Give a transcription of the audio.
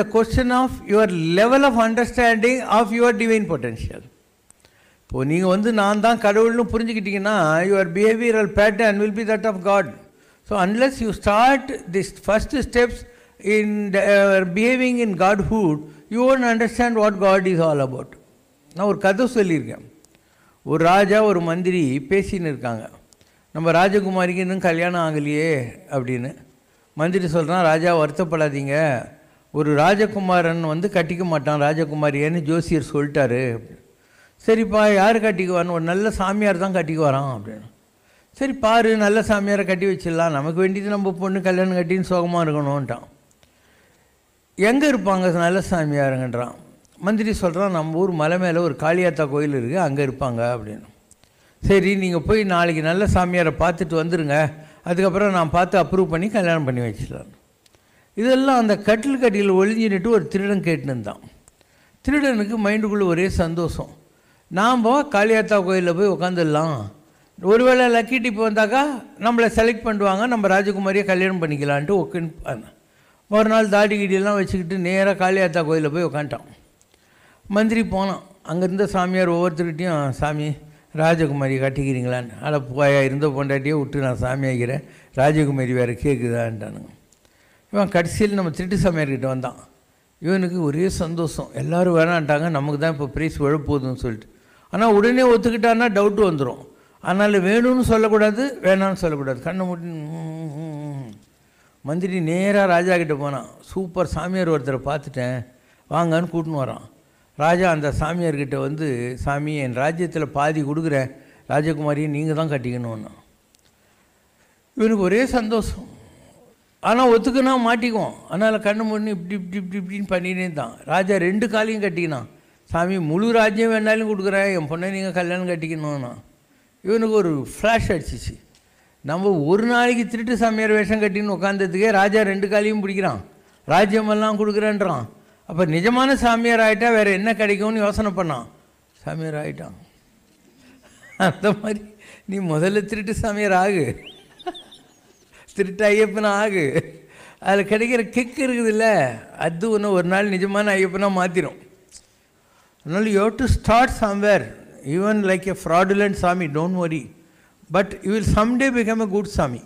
the question of your level of understanding of your divine potential. இப்போ நீங்கள் வந்து நான் தான் கடவுள்னு புரிஞ்சுக்கிட்டீங்கன்னா your behavioural pattern will be that of God so unless you start this first steps in behaving in godhood you won't understand what God is all about நான் ஒரு கதை சொல்லியிருக்கேன். ஒரு ராஜா ஒரு மந்திரி பேசின்னு இருக்காங்க. நம்ம ராஜகுமாரிக்கு இன்னும் கல்யாணம் ஆகலையே அப்படின்னு. மந்திரி சொல்கிறான் ராஜா வருத்தப்படாதீங்க. ஒரு ராஜகுமாரன் வந்து கட்டிக்க மாட்டான் ராஜகுமாரியன்னு ஜோசியர் சொல்லிட்டாரு. சரிப்பா யார் கட்டிக்குவான்னு ஒரு நல்ல சாமியார் தான் கட்டிக்குவாரான் அப்படின்னு. சரி பாரு நல்ல சாமியாரை கட்டி வச்சிடலாம். நமக்கு வேண்டியது நம்ம பொண்ணு கல்யாணம் கட்டின்னு சோகமாக இருக்கணும்ன்ட்டான். எங்கே இருப்பாங்க நல்ல சாமியாருங்கன்றான். மந்திரி சொல்கிறான் நம்ம ஊர் மலை மேலே ஒரு காளியாத்தா கோயில் இருக்குது அங்கே இருப்பாங்க அப்படின்னு. சரி நீங்கள் போய் நாளைக்கு நல்ல சாமியாரை பார்த்துட்டு வந்துடுங்க அதுக்கப்புறம் நான் பார்த்து அப்ரூவ் பண்ணி கல்யாணம் பண்ணி வச்சிடலாம். இதெல்லாம் அந்த கட்டில் கட்டியில் ஒளிஞ்சின்னுட்டு ஒரு திருடன் கேட்டுன்னு திருடனுக்கு மைண்டுக்குள்ளே ஒரே சந்தோஷம். நாம் காளியாத்தா கோயிலில் போய் உட்காந்துடலாம் ஒருவேளை லக்கி டிப் வந்தாக்கா நம்மளை செலக்ட் பண்ணுவாங்க நம்ம ராஜகுமாரியை கல்யாணம் பண்ணிக்கலான்ட்டு உட்காந்து ஒரு நாள் தாடி கிடியெல்லாம் வச்சுக்கிட்டு நேராக காளியாத்தா கோயிலில் போய் உட்காந்துட்டான் மந்திரி போனான். அங்கேருந்த சாமியார் ஒவ்வொருத்தருக்கிட்டையும் சாமி ராஜகுமாரி கட்டிக்கிறீங்களான்னு. அட போயா இருந்த பொண்டாட்டியே விட்டு நான் சாமி ஆகிறேன் ராஜகுமாரி வேறு கேட்குதான்ட்டானுங்க இவன் கடைசியில் நம்ம திருட்டு சாமியார்கிட்ட வந்தான். இவனுக்கு ஒரே சந்தோஷம். எல்லோரும் வேணான்ட்டாங்க நமக்கு தான் இப்போ ப்ரைஸ் விழப்போகுதுன்னு சொல்லிட்டு. ஆனால் உடனே ஒத்துக்கிட்டான்னா டவுட்டு வந்துடும் அதனால் வேணும்னு சொல்லக்கூடாது வேணாம்னு சொல்லக்கூடாது. கண்ணை மூட்டி மந்திரி நேராக ராஜா கிட்டே போனான். சூப்பர் சாமியார் ஒருத்தரை பார்த்துட்டேன். வாங்கன்னு கூட்டின்னு வரான். ராஜா அந்த சாமியார்கிட்ட வந்து சாமி என் ராஜ்யத்தில் பாதி கொடுக்குறேன். ராஜகுமாரியை நீங்கள் தான் கட்டிக்கணும்னா. இவனுக்கு ஒரே சந்தோஷம். ஆனால் ஒத்துக்குனா மாட்டிக்குவோம். அதனால் கண்ணு முன்னு இப்படி இப்படி இப்படி இப்படின்னு பண்ணினே தான். ராஜா ரெண்டு காலையும் கட்டிக்கினான். சாமி முழு ராஜ்யம் வேணாலும் கொடுக்குறேன். என் பொண்ணை நீங்கள் கல்யாணம் கட்டிக்கணும்னா. இவனுக்கு ஒரு ஃப்ளாஷ் அடிச்சிச்சு. நம்ம ஒரு நாளைக்கு திருட்டு சாமியார் வேஷம் கட்டின்னு உட்காந்ததுக்கே ராஜா ரெண்டு காலையும் பிடிக்கிறான். ராஜ்யமெல்லாம் கொடுக்குறேன்றான். அப்போ நிஜமான சாமியார் ஆகிட்டா வேறு என்ன கிடைக்கும்னு யோசனை பண்ணான். சாமியார் ஆகிட்டான் அந்த மாதிரி நீ முதல்ல திருட்டு சாமியார் ஆகு. திருட்டு ஐயப்பனா ஆகு அதில் கிடைக்கிற கிக் இருக்குதுல்ல அது ஒன்று ஒரு நாள் நிஜமான ஐயப்பனாக மாற்றிடும் அதனால் you do start somewhere even like a fraudulent sami don't worry but you will someday become a good sami.